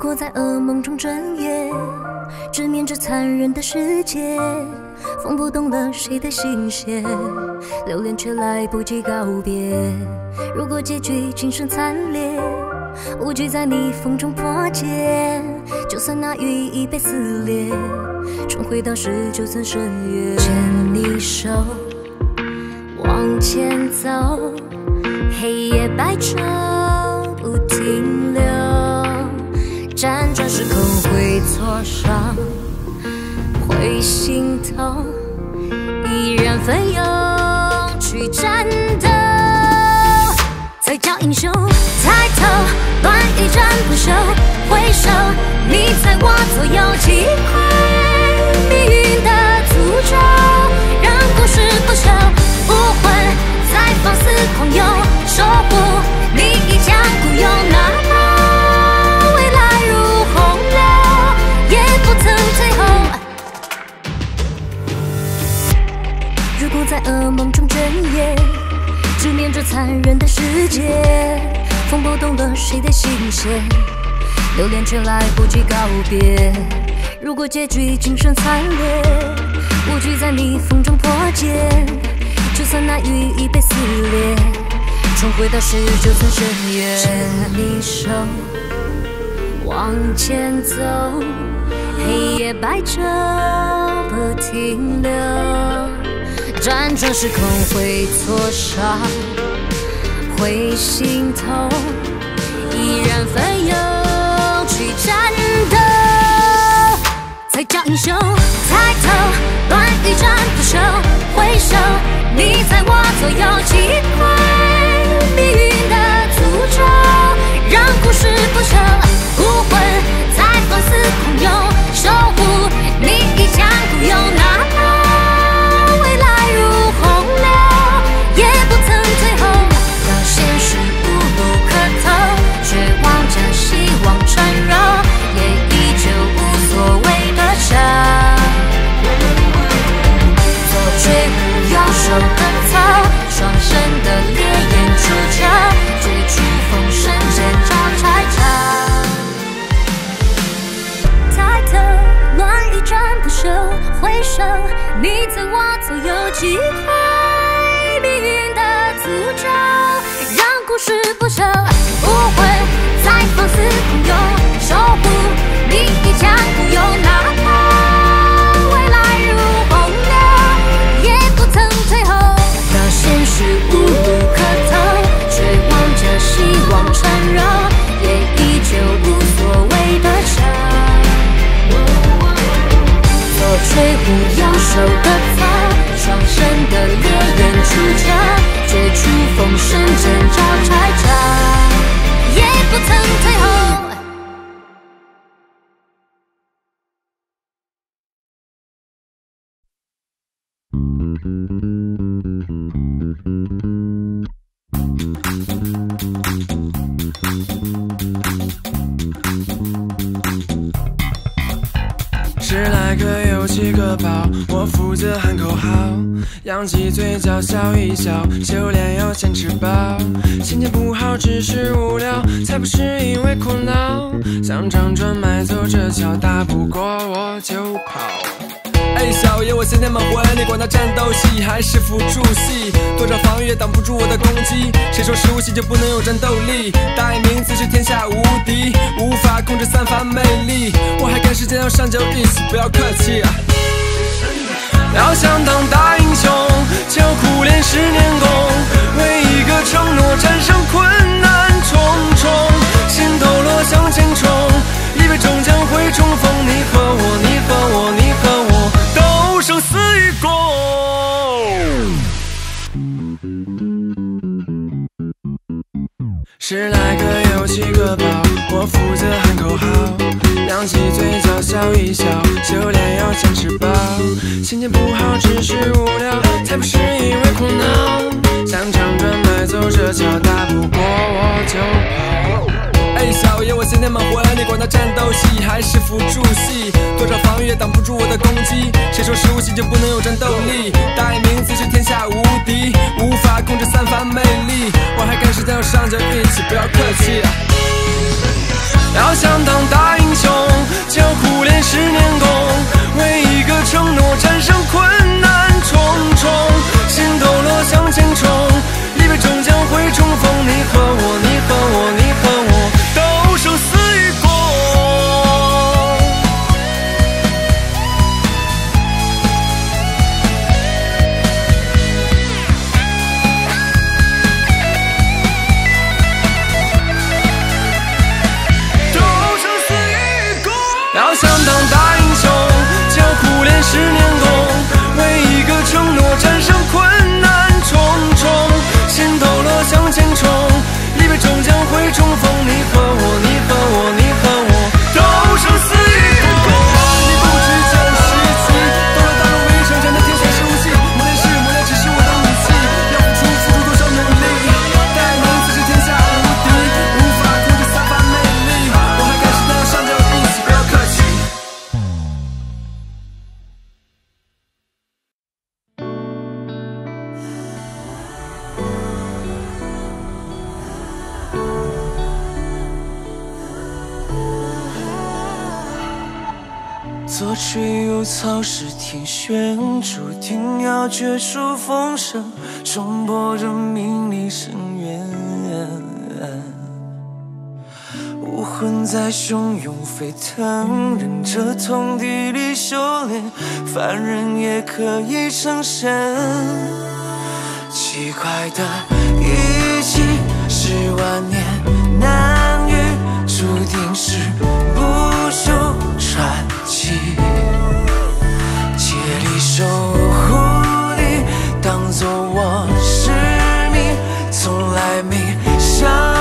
果在噩梦中睁眼，直面这残忍的世界，风拨动了谁的心弦，留恋却来不及告别。如果结局今生惨烈，无惧在逆风中破茧，就算那羽翼被撕裂，重回当时就算深渊。牵你手，往前走，黑夜白昼不停留，辗转时空会挫伤，会心痛，依然奋勇去战斗。才叫英雄，抬头，乱一战不休，回首，你在我左右，击溃留恋却来不及告别。如果结局今生惨烈，无惧在逆风中破茧，就算那羽翼被撕裂，重回到十九层深渊。牵你手，往前走，黑夜白昼不停留。辗转时空会挫伤，会心痛，依然奋勇去战斗。才叫英雄，抬头，乱一战不休，回首，你在我左右，想辗转买走这桥，打不过我就跑。哎，小爷，我先天满魂，你管他战斗系还是辅助系？多少防御也挡不住我的攻击。谁说食物系就不能有战斗力？代名词是天下无敌，无法控制散发魅力。我还赶时间要上交意思，不要客气啊。要想当大英雄，就要苦练十年功，为一个承诺战胜困难重重，心头落向前冲，笑一笑，修炼要坚持吧。心情不好只是无聊，才不是因为苦恼。想唱歌买走这桥，打不过我就跑。嘿小爷我先天满魂力管他战斗系还是辅助系多少防御也挡不住我的攻击谁说食物系就不能有战斗力？代名字是天下无敌无法控制散发魅力。我还敢时间要上脚一起不要客气。要想当大英雄就苦练十年左吹右草是天选，注定要绝处逢生，冲破这名利深渊。武魂在汹涌沸腾，忍着痛砥砺修炼，凡人也可以成神。奇怪的一境，是万年难遇，注定是不朽传。守护你当作我是你从来没想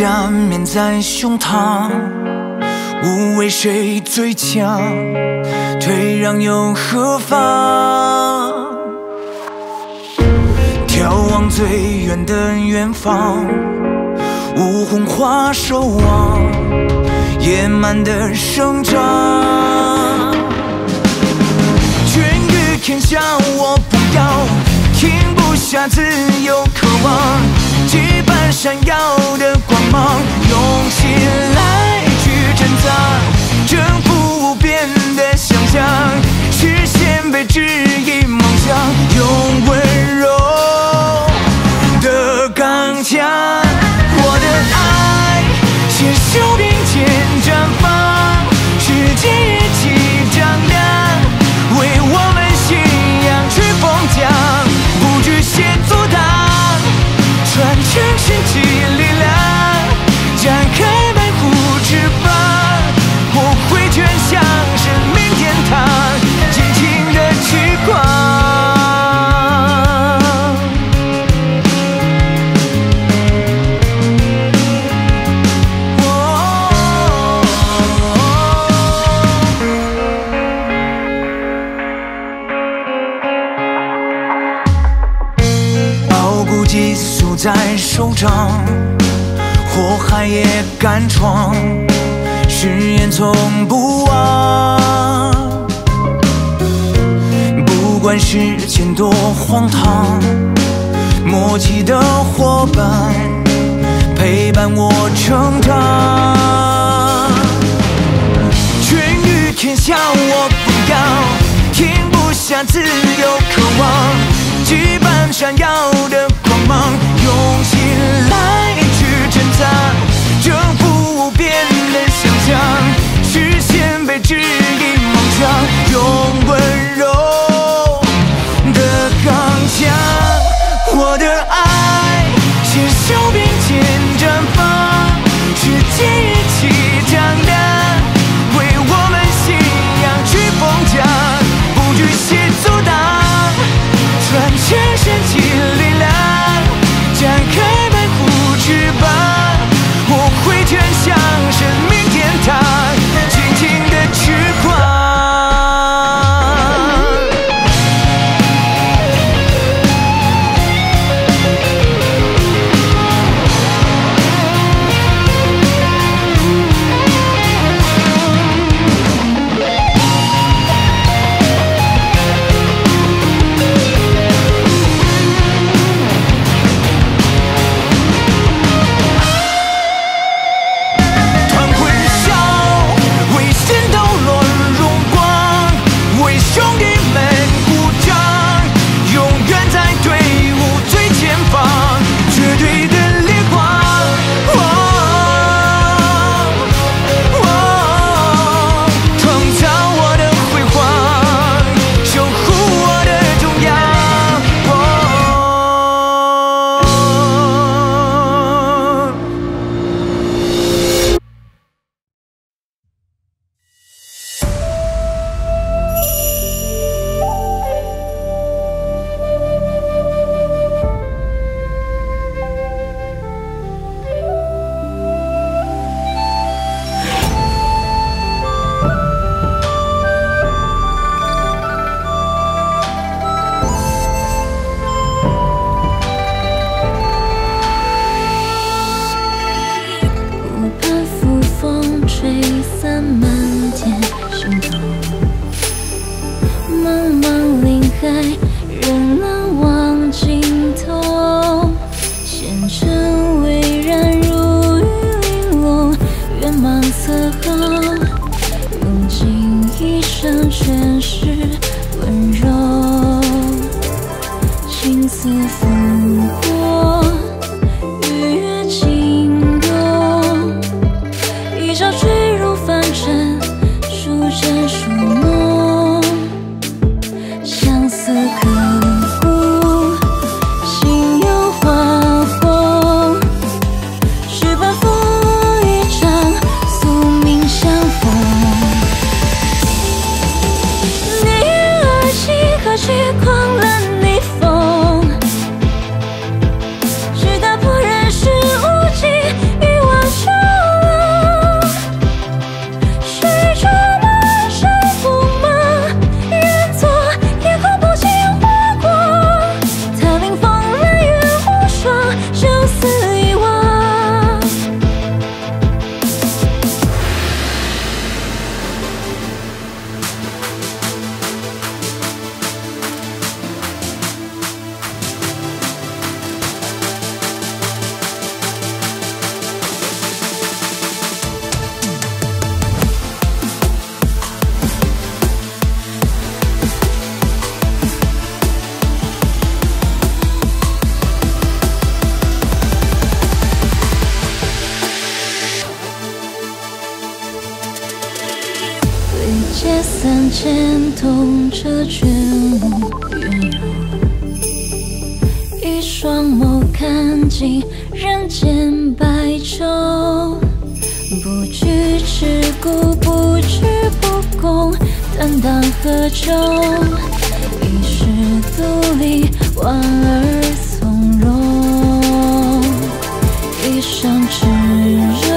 战面在胸膛，无畏谁最强，退让又何妨？眺望最远的远方，乌红花守望，野蛮的生长。权欲天下我不要，停不下自由渴望，闪耀的光芒，用心来去珍藏，征服无边的想象，实现被指引梦想，用温柔的刚强，我的爱携手并肩绽放，闯，誓言从不忘。不管世间多荒唐，默契的伙伴陪伴我成长。权欲天下我不要，停不下自由渴望，羁绊闪耀的光芒，用心来去珍藏，于尺骨不知不恭担当何求一世独立婉而从容。一生只如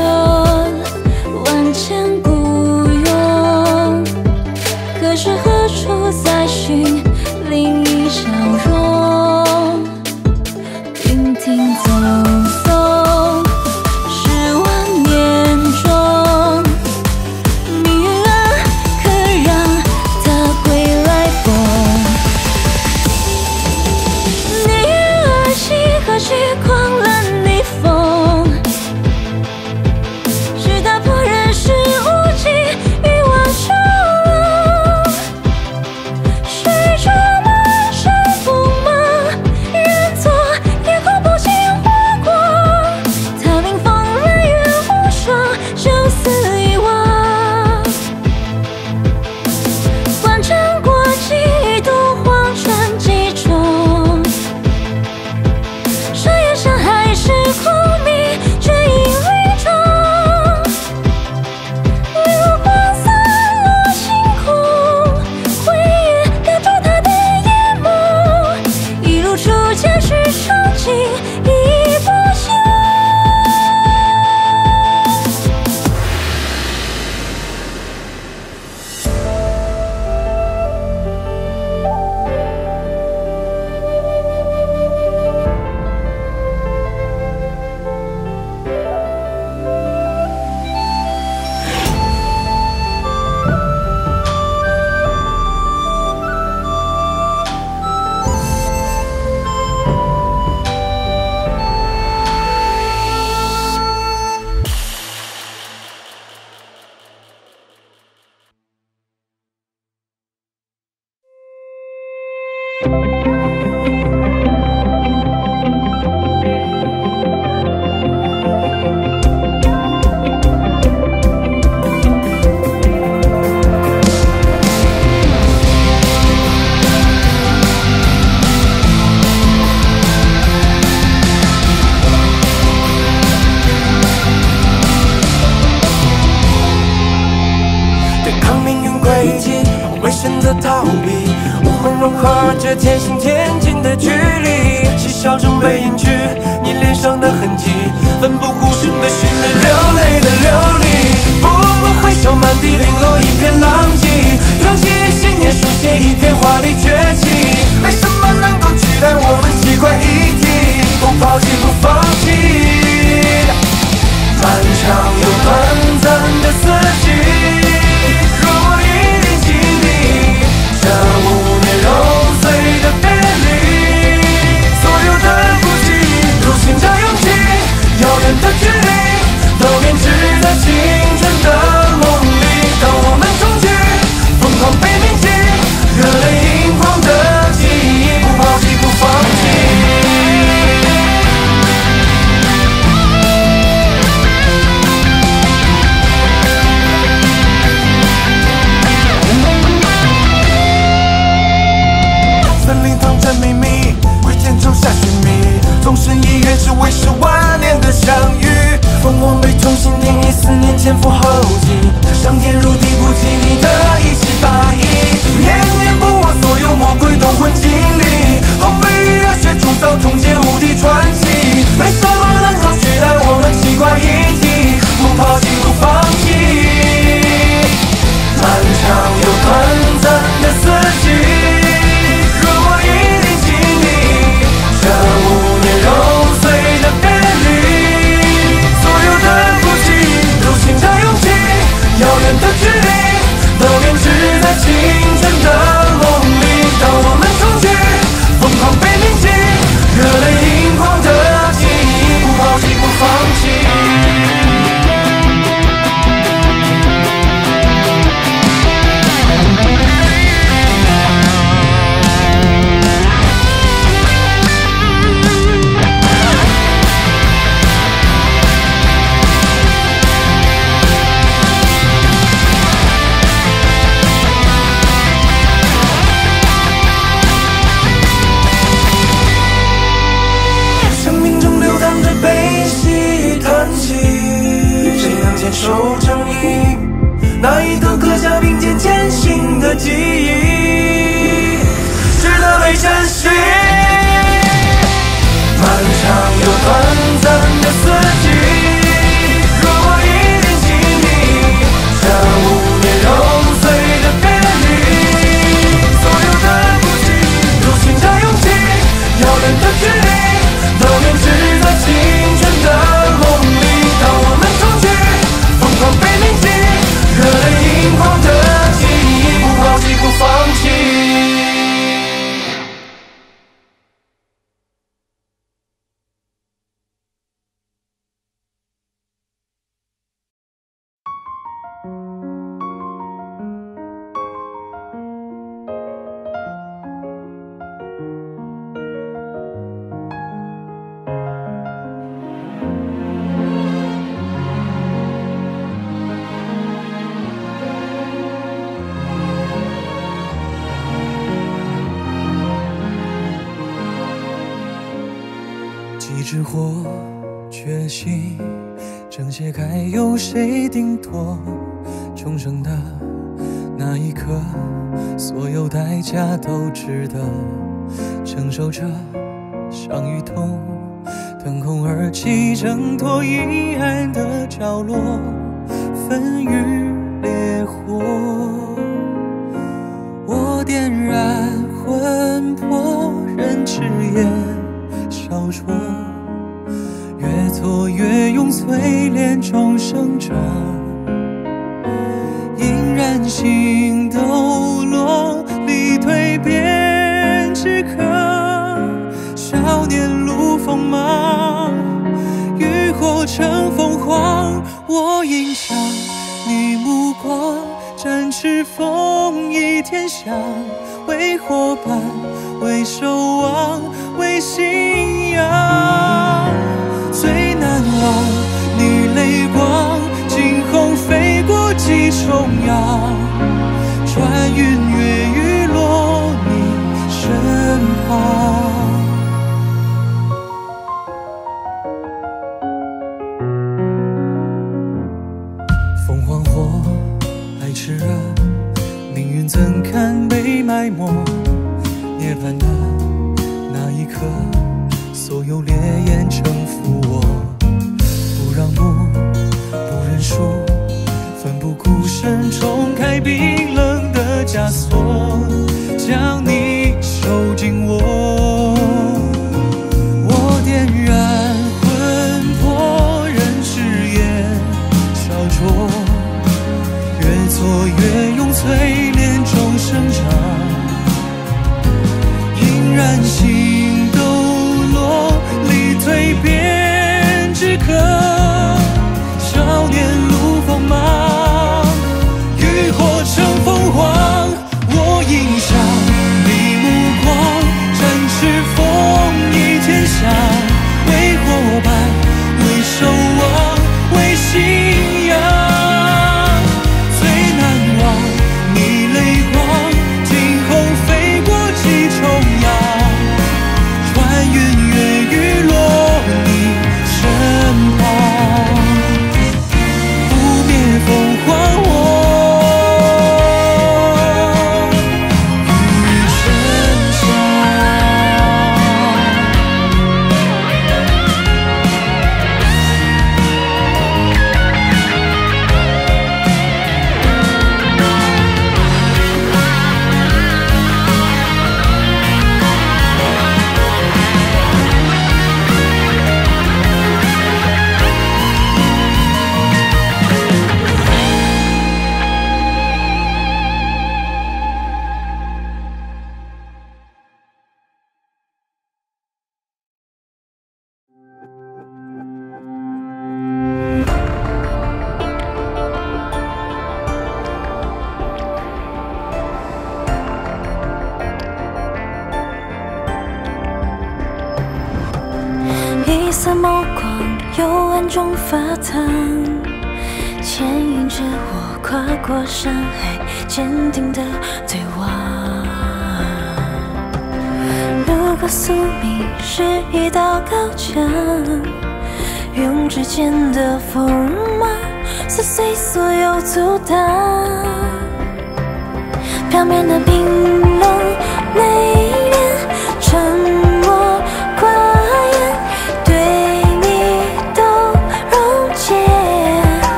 那一刻，所有代价都值得，承受着伤与痛，腾空而起，挣脱阴暗的角落，焚于烈火。我点燃魂魄，任炽焰烧灼，越挫越勇，淬炼中生者。心抖落，力蜕变之刻。少年路锋芒，浴火成凤凰。我迎向你目光，展翅风翼天翔，为伙伴，为守望，为信仰。重要，穿云中发烫，牵引着我跨过山海，坚定的对望。如果宿命是一道高墙，用指尖的锋芒撕碎所有阻挡。表面的冰冷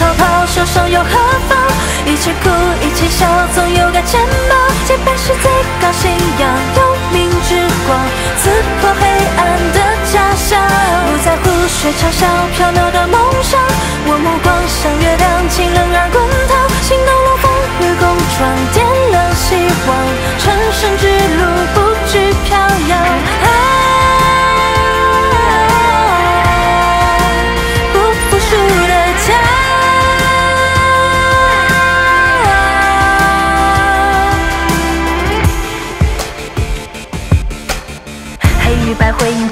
逃跑，受伤又何妨？一起哭，一起笑，总有个肩膀。结伴是最高信仰，有明之光，刺破黑暗的假象。不在乎谁嘲笑飘渺的梦想，我目光像月亮，清冷而滚烫。心动了风雨共闯，点亮希望，成圣之路不惧飘扬。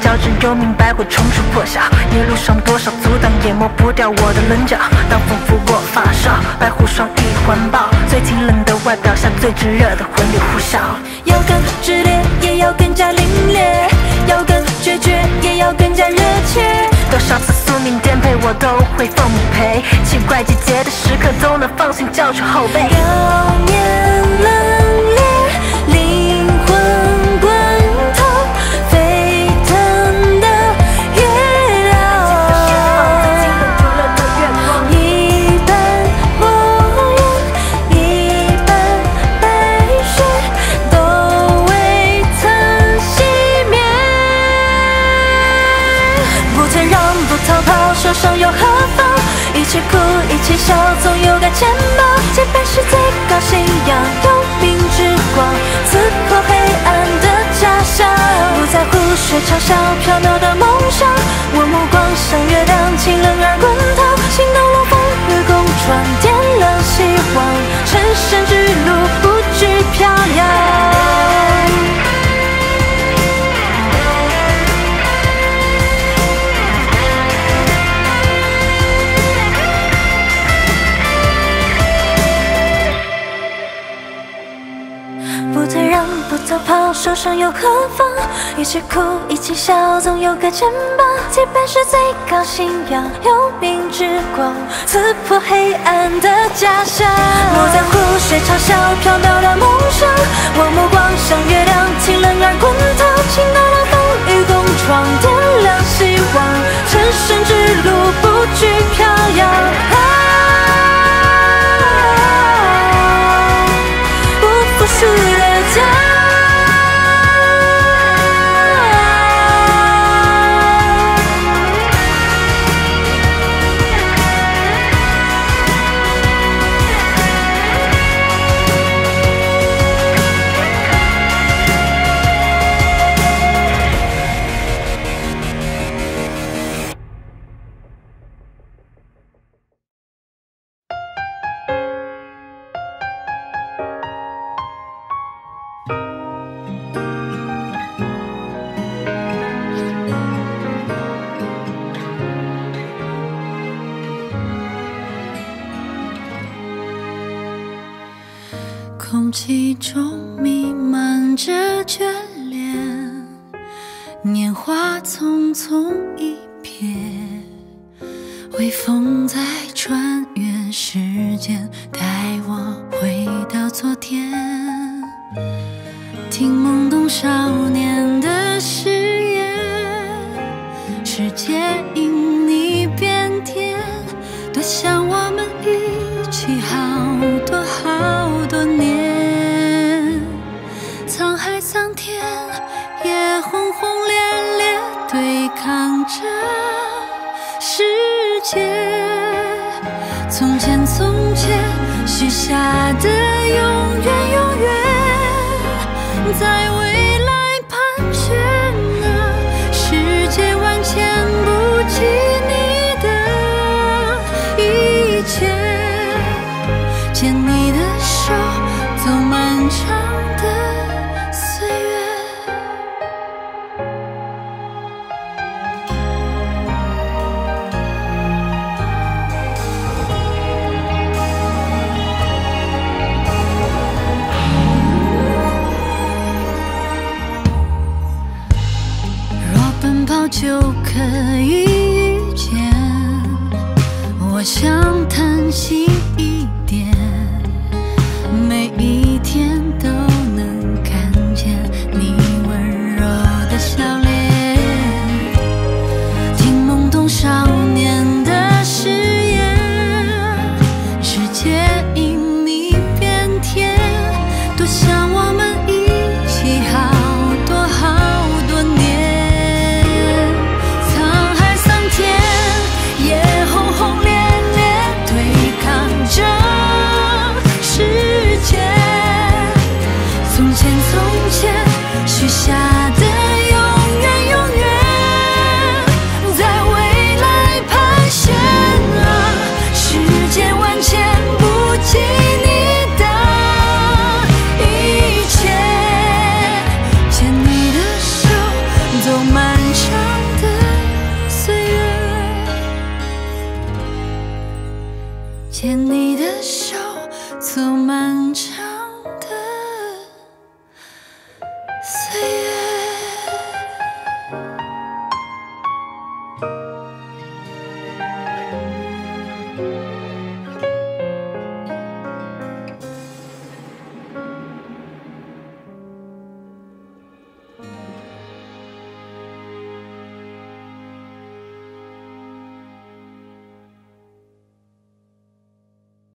黑与白辉映交织，说明白会冲出破晓。一路上多少阻挡也磨不掉我的棱角。当风拂过发梢，白狐双翼环抱，最清冷的外表下最炙热的魂力呼啸。要更炽烈，也要更加凛冽；要更决绝，也要更加热切。多少次宿命颠沛，我都会奉陪。奇怪季节的时刻，都能放心叫出后辈。哭，一起笑，总有个肩膀。洁白是最高信仰，透明之光，刺破黑暗的假象。不在乎谁嘲笑，缥缈的梦想。我目光像月亮，清冷而滚烫。心动如风雨共闯，点亮希望。成神之路，不退让不逃跑，受伤又何妨？一起哭，一起笑，总有个肩膀。即便是最高信仰，有明之光，刺破黑暗的假象。不在乎谁嘲笑，缥缈的梦想。我目光像月亮，清冷而滚烫。心动让风雨共闯，点亮希望。成神之路，不惧飘扬。空气中弥漫着眷恋，年华匆匆一瞥，微风在转